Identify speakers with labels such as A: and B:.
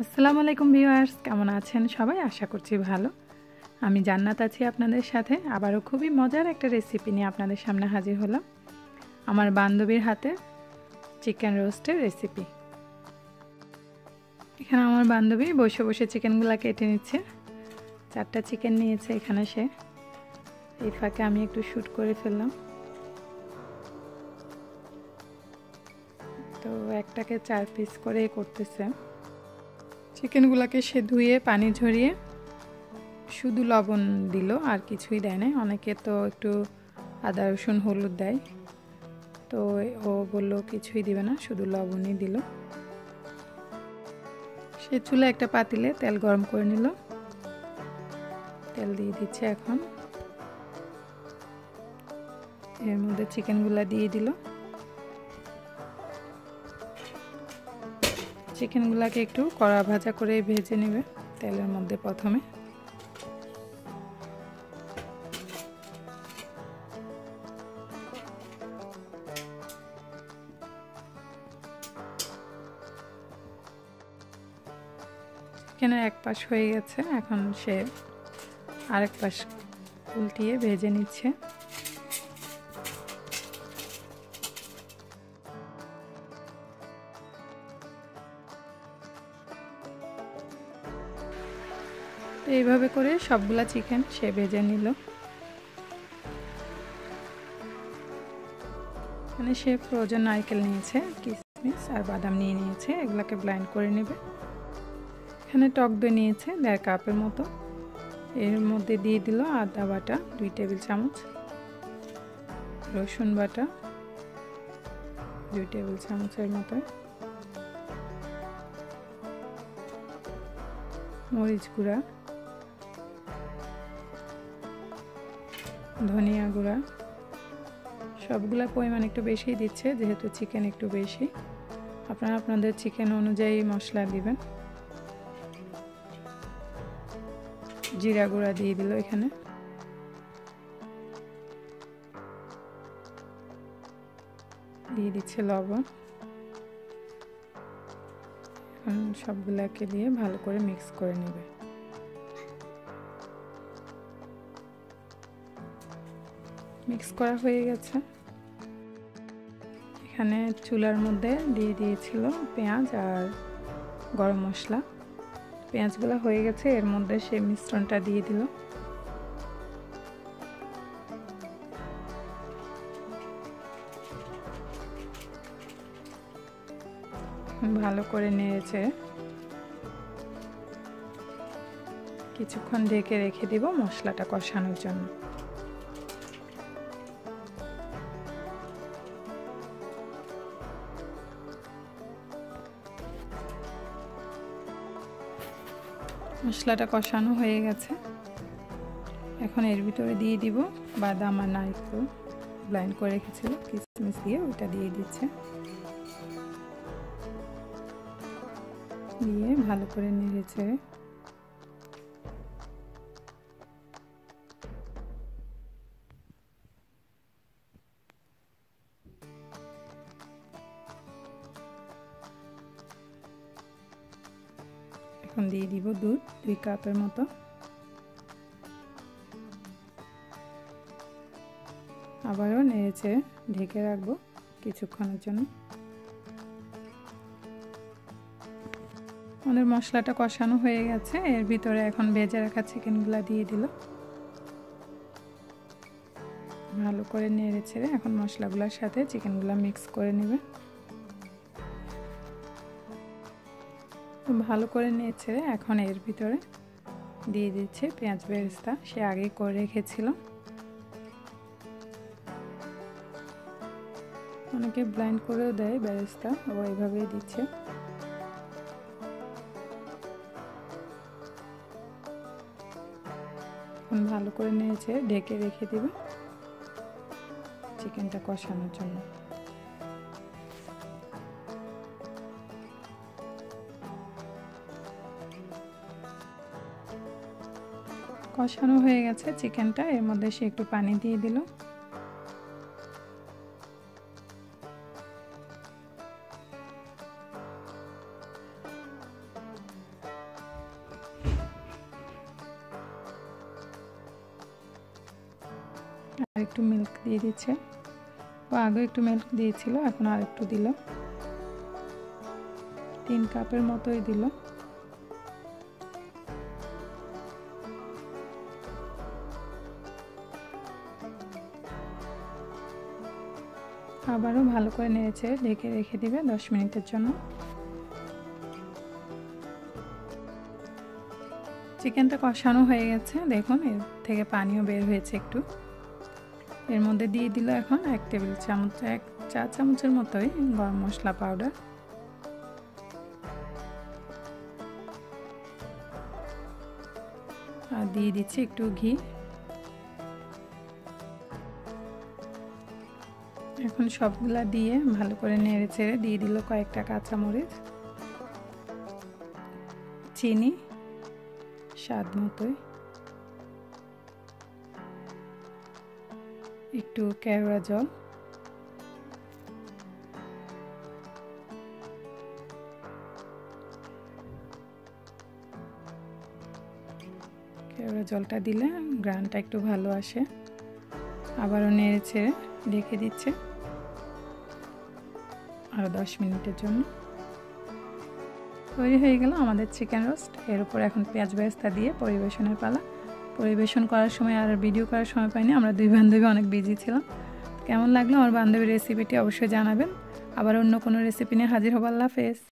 A: আসসালামু আলাইকুম ভিউয়ার্স, কেমন আছেন সবাই? আশা করছি ভালো। আমি জান্নাত আছি আপনাদের সাথে। আবারও খুবই মজার একটা রেসিপি নিয়ে আপনাদের সামনে হাজির হলাম। আমার বান্ধবীর হাতে চিকেন রোস্টের রেসিপি এখানে আমার বান্ধবী বসে বসে চিকেনগুলো কেটে নিচ্ছে। চারটা চিকেন নিয়েছে এখানে সে। এই ফাঁকে আমি একটু শ্যুট করে ফেললাম। তো একটাকে চার পিস করে করতেছে। চিকেনগুলোকে সে ধুয়ে, পানি ঝরিয়ে শুধু লবণ দিল, আর কিছুই দেয় না অনেকে তো একটু আদা, রসুন, হলুদ দেয়। তো ও বলল, কিছুই দিবে না, শুধু লবণই দিল। সে চুলে একটা পাতিলে তেল গরম করে নিল। তেল দিয়ে দিচ্ছে এখন। এর মধ্যে চিকেনগুলো দিয়ে দিল। চিকেনগুলোকে একটু কড়া ভাজা করে ভেজে নেবে তেলের মধ্যে প্রথমে। চিকেনের এক পাশ হয়ে গেছে, এখন সে আরেক পাশ উল্টিয়ে ভেজে নিচ্ছে। তো এইভাবে করে সবগুলা চিকেন সে ভেজে নিল। এখানে সে ফ্রোজেন নারকেল নিয়েছে কিশমিশ আর বাদাম নিয়ে নিয়েছে, এগুলাকে ব্লাইন্ড করে নেবে। এখানে টক দই নিয়েছে, দেড় কাপের মতো। এর মধ্যে দিয়ে দিল আদা বাটা, দুই টেবিল চামচ। রসুন বাটা, দুই টেবিল চামচের মতো। মরিচ গুঁড়া। ধনিয়া গুঁড়া। সবগুলা পরিমাণ একটু বেশিই দিচ্ছে, যেহেতু চিকেন একটু বেশি। আপনারা আপনাদের চিকেন অনুযায়ী মশলা দিবেন। জিরা গুঁড়া দিয়ে দিল এখানে। দিয়ে দিচ্ছে লবণ। এখন সবগুলাকে দিয়ে ভালো করে মিক্স করে নেবে। মিক্স করা হয়ে গেছে। এখানে চুলার মধ্যে দিয়ে দিয়েছিল পেঁয়াজ আর গরম মশলা। পেঁয়াজগুলো হয়ে গেছে, এর মধ্যে সে মিশ্রণটা দিয়ে দিল। ভালো করে নিয়েছে কিছুক্ষণ ঢেকে রেখে দিব মশলাটা কষানোর জন্য। মশলাটা কষানো হয়ে গেছে। এখন এর ভিতরে দিয়ে দিব বাদাম আর নারিকেল। ব্লাইন্ড করে রেখেছিল কিসমিস দিয়ে ওইটা দিয়ে দিচ্ছে। দিয়ে ভালো করে নেড়েছে এখন দিয়ে দিব দুধ, দুই কাপের মতো। আবারও নেড়েছে ঢেকে রাখব কিছুক্ষণের জন্য। আমাদের মশলাটা কষানো হয়ে গেছে, এর ভিতরে এখন ভেজে রাখা চিকেনগুলো দিয়ে দিল। ভালো করে নেড়ে ছেড়ে এখন মশলাগুলোর সাথে চিকেনগুলো মিক্স করে নেবে। ভালো করে নিয়েছে এখন এর ভিতরে দিয়ে দিচ্ছে পেঁয়াজ বেরেস্তা। সে আগে করে রেখেছিল। অনেকে ব্লাইন্ড করেও দেয় বেরেস্তা, ও এইভাবেই দিচ্ছে। এখন ভালো করে নিয়েছে ঢেকে রেখে দেবে। চিকেনটা কষানোর জন্য। কষানো হয়ে গেছে চিকেনটা। এর মধ্যে সে একটু পানি দিয়ে দিল। আর একটু মিল্ক দিয়ে দিচ্ছে। ও আগে একটু মিল্ক দিয়েছিল, এখন আর একটু দিল। তিন কাপের মতোই দিল। আবারও ভালো করে নেড়েছে ঢেকে রেখে দিবে দশ মিনিটের জন্য। চিকেনটা কষানো হয়ে গেছে। দেখুন, এর থেকে পানিও বের হয়েছে একটু। এর মধ্যে দিয়ে দিল এখন এক টেবিল চামচ, এক চা চামচের মতোই গরম মশলা পাউডার। আর দিয়ে দিচ্ছি একটু ঘি। এখন সবগুলা দিয়ে ভালো করে নেড়ে ছেড়ে দিয়ে দিল কয়েকটা কাঁচামরিচ, চিনি, স্বাদ মতোই। একটু কেওড়া জল। কেওড়া জলটা দিলে গ্রানটা একটু ভালো আসে। আবারও নেড়ে ছেড়ে রেখে দিচ্ছে। আরও দশ মিনিটের জন্য। তৈরি হয়ে গেল আমাদের চিকেন রোস্ট এর উপর এখন পেঁয়াজ বেস্তা দিয়ে পরিবেশনের পালা। পরিবেশন করার সময় আর ভিডিও করার সময় পাইনি, আমরা দুই বান্ধবী অনেক বিজি ছিলাম। কেমন লাগল আমার বান্ধবীর রেসিপিটি অবশ্যই জানাবেন। আবার অন্য কোনো রেসিপি নিয়ে হাজির হব। আল্লাহ হাফেজ।